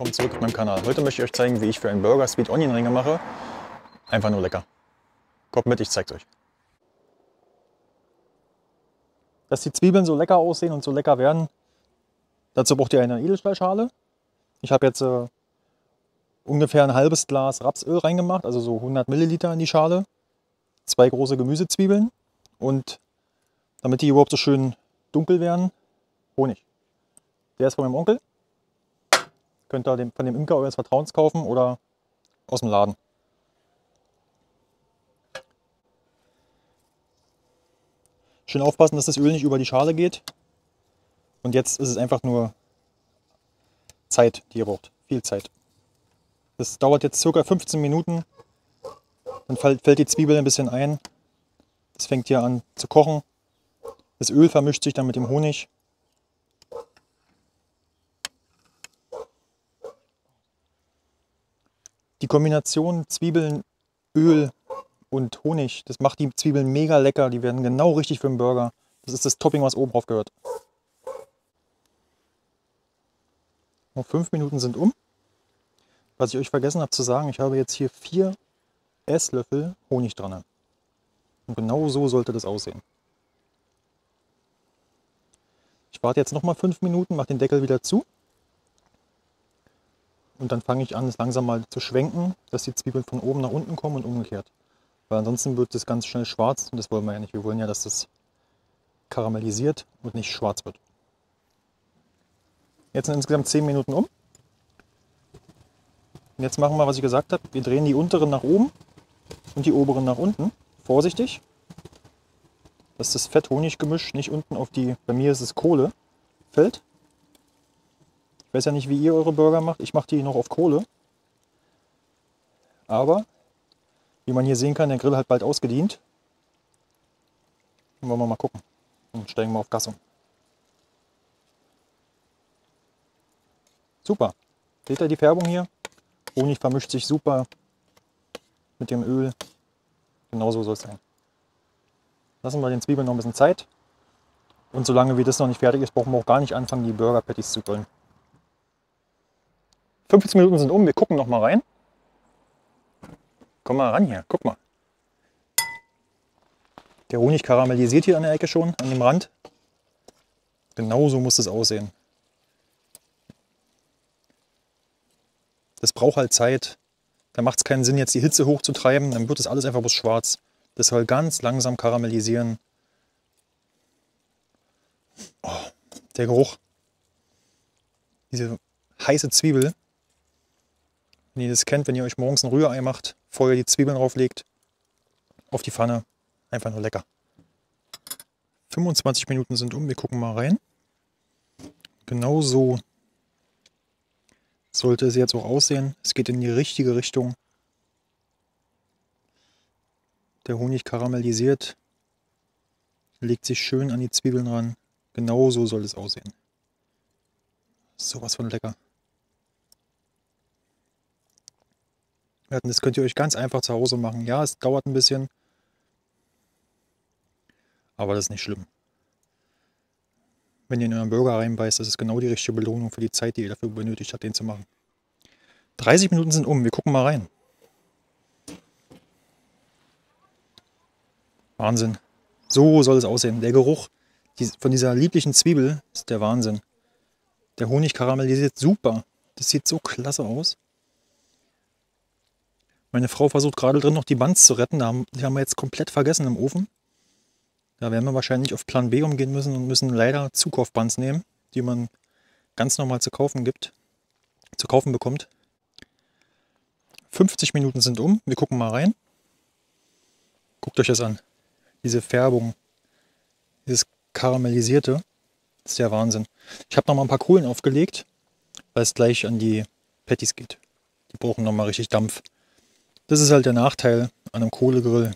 Willkommen zurück auf meinem Kanal. Heute möchte ich euch zeigen, wie ich für einen Burger Sweet Onion Ringe mache. Einfach nur lecker. Kommt mit, ich zeig's euch. Dass die Zwiebeln so lecker aussehen und so lecker werden, dazu braucht ihr eine Edelstahlschale. Ich habe jetzt äh, ungefähr ein halbes Glas Rapsöl reingemacht, also so 100 Milliliter in die Schale. Zwei große Gemüsezwiebeln und damit die überhaupt so schön dunkel werden, Honig. Der ist von meinem Onkel. Könnt ihr von dem Imker eures Vertrauens kaufen oder aus dem Laden. Schön aufpassen, dass das Öl nicht über die Schale geht. Und jetzt ist es einfach nur Zeit, die ihr braucht. Viel Zeit. Das dauert jetzt circa 15 Minuten. Dann fällt die Zwiebel ein bisschen ein. Das fängt hier an zu kochen. Das Öl vermischt sich dann mit dem Honig. Die Kombination Zwiebeln, Öl und Honig, das macht die Zwiebeln mega lecker. Die werden genau richtig für den Burger. Das ist das Topping, was oben drauf gehört. Noch fünf Minuten sind um. Was ich euch vergessen habe zu sagen, ich habe jetzt hier vier Esslöffel Honig dran. Und genau so sollte das aussehen. Ich warte jetzt noch mal fünf Minuten, mache den Deckel wieder zu und dann fange ich an, es langsam mal zu schwenken, dass die Zwiebeln von oben nach unten kommen und umgekehrt. Weil ansonsten wird das ganz schnell schwarz und das wollen wir ja nicht. Wir wollen ja, dass das karamellisiert und nicht schwarz wird. Jetzt sind insgesamt 10 Minuten um. Und jetzt machen wir, was ich gesagt habe. Wir drehen die unteren nach oben und die oberen nach unten. Vorsichtig, dass das Fett-Honig-Gemisch nicht unten auf die, bei mir ist es Kohle, fällt. Ich weiß ja nicht, wie ihr eure Burger macht. Ich mache die noch auf Kohle. Aber, wie man hier sehen kann, der Grill hat bald ausgedient. Wollen wir mal gucken. Und steigen wir auf Gas um. Super. Seht ihr die Färbung hier? Honig vermischt sich super mit dem Öl. Genauso soll es sein. Lassen wir den Zwiebeln noch ein bisschen Zeit. Und solange wie das noch nicht fertig ist, brauchen wir auch gar nicht anfangen, die Burger Patties zu grillen. 15 Minuten sind um, wir gucken noch mal rein. Komm mal ran hier, guck mal. Der Honig karamellisiert hier an der Ecke schon, an dem Rand. Genauso muss es aussehen. Das braucht halt Zeit. Da macht es keinen Sinn, jetzt die Hitze hochzutreiben. Dann wird das alles einfach bloß schwarz. Das soll ganz langsam karamellisieren. Oh, der Geruch. Diese heiße Zwiebel. Wenn ihr das kennt, wenn ihr euch morgens ein Rührei macht, vorher die Zwiebeln drauflegt, auf die Pfanne, einfach nur lecker. 25 Minuten sind um, wir gucken mal rein. Genau so sollte es jetzt auch aussehen. Es geht in die richtige Richtung. Der Honig karamellisiert, legt sich schön an die Zwiebeln ran. Genau so soll es aussehen. Sowas von lecker. Das könnt ihr euch ganz einfach zu Hause machen. Ja, es dauert ein bisschen, aber das ist nicht schlimm. Wenn ihr in euren Burger reinbeißt, das ist genau die richtige Belohnung für die Zeit, die ihr dafür benötigt habt, den zu machen. 30 Minuten sind um, wir gucken mal rein. Wahnsinn. So soll es aussehen. Der Geruch von dieser lieblichen Zwiebel ist der Wahnsinn. Der Honig karamellisiert super. Das sieht so klasse aus. Meine Frau versucht gerade drin noch die Bands zu retten. Die haben wir jetzt komplett vergessen im Ofen. Da werden wir wahrscheinlich auf Plan B umgehen müssen und müssen leider Zukaufbands nehmen, die man ganz normal zu kaufen gibt, zu kaufen bekommt. 50 Minuten sind um. Wir gucken mal rein. Guckt euch das an. Diese Färbung, dieses karamellisierte, ist der Wahnsinn. Ich habe noch mal ein paar Kohlen aufgelegt, weil es gleich an die Patties geht. Die brauchen noch mal richtig Dampf. Das ist halt der Nachteil an einem Kohlegrill.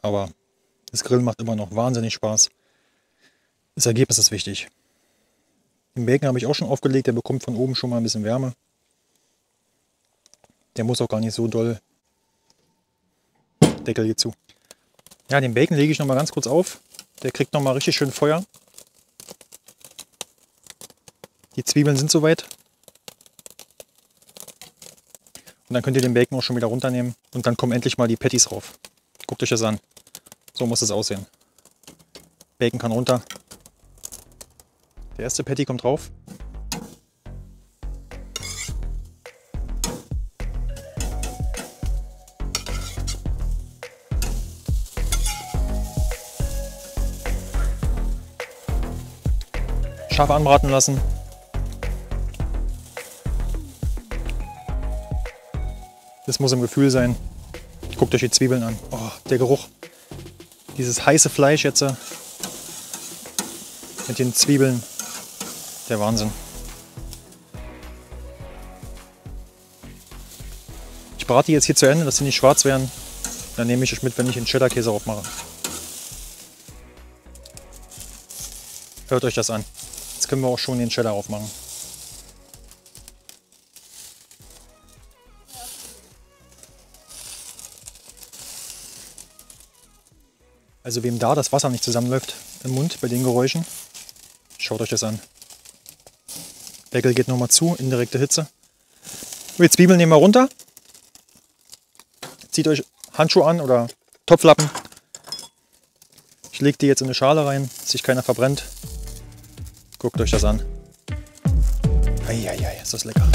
Aber das Grill macht immer noch wahnsinnig Spaß. Das Ergebnis ist wichtig. Den Bacon habe ich auch schon aufgelegt, der bekommt von oben schon mal ein bisschen Wärme. Der muss auch gar nicht so doll. Deckel hier zu. Ja, den Bacon lege ich noch mal ganz kurz auf. Der kriegt noch mal richtig schön Feuer. Die Zwiebeln sind soweit. Und dann könnt ihr den Bacon auch schon wieder runternehmen. Und dann kommen endlich mal die Patties rauf. Guckt euch das an. So muss es aussehen. Bacon kann runter. Der erste Patty kommt drauf. Scharf anbraten lassen. Das muss im Gefühl sein. Guckt euch die Zwiebeln an. Oh, der Geruch. Dieses heiße Fleisch jetzt äh, mit den Zwiebeln. Der Wahnsinn. Ich brate die jetzt hier zu Ende, dass sie nicht schwarz werden. Dann nehme ich es mit, wenn ich den Cheddar-Käse aufmache. Hört euch das an. Jetzt können wir auch schon den Cheddar aufmachen. Also wem da das Wasser nicht zusammenläuft im Mund bei den Geräuschen, schaut euch das an. Deckel geht nochmal zu, indirekte Hitze. Die Zwiebeln nehmen wir runter. Zieht euch Handschuhe an oder Topflappen. Ich lege die jetzt in eine Schale rein, dass sich keiner verbrennt. Guckt euch das an. Eieiei, ist das lecker.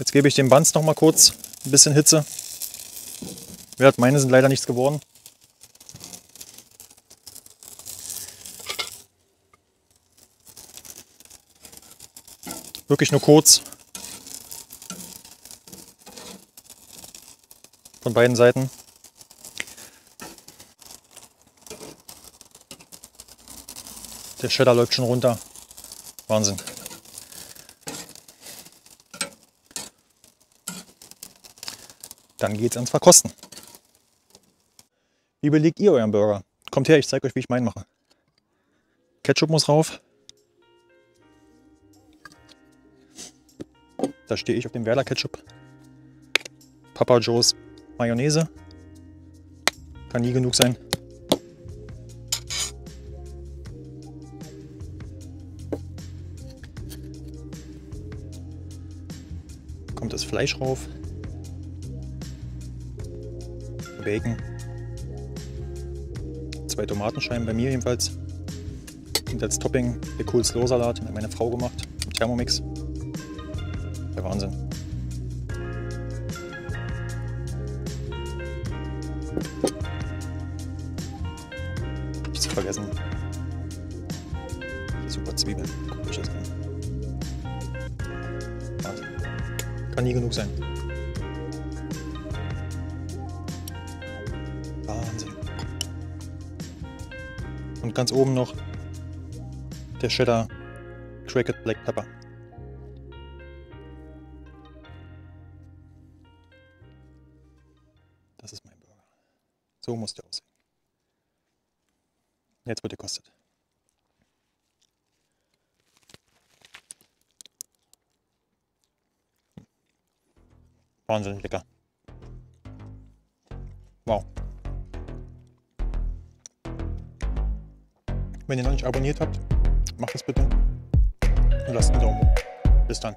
Jetzt gebe ich dem Banz noch mal kurz ein bisschen Hitze. Meine sind leider nichts geworden. Wirklich nur kurz. Von beiden Seiten. Der Cheddar läuft schon runter. Wahnsinn. Dann geht's ans Verkosten. Wie belegt ihr euren Burger? Kommt her, ich zeige euch, wie ich meinen mache. Ketchup muss rauf. Da stehe ich auf dem Werder Ketchup. Papa Joe's Mayonnaise. Kann nie genug sein. Kommt das Fleisch rauf. Bacon. Zwei Tomatenscheiben bei mir jedenfalls. Und als Topping der Cool-Slow-Salat, hat meine Frau gemacht, im Thermomix. Der Wahnsinn. Nicht zu vergessen. Super Zwiebeln. Guckt euch das an. Kann nie genug sein. Und ganz oben noch der Cheddar Cracked Black Pepper. Das ist mein Burger. So muss der aussehen. Jetzt wird er kostet. Wahnsinnig lecker. Wow. Wenn ihr noch nicht abonniert habt, macht es bitte und lasst einen Daumen hoch. Bis dann.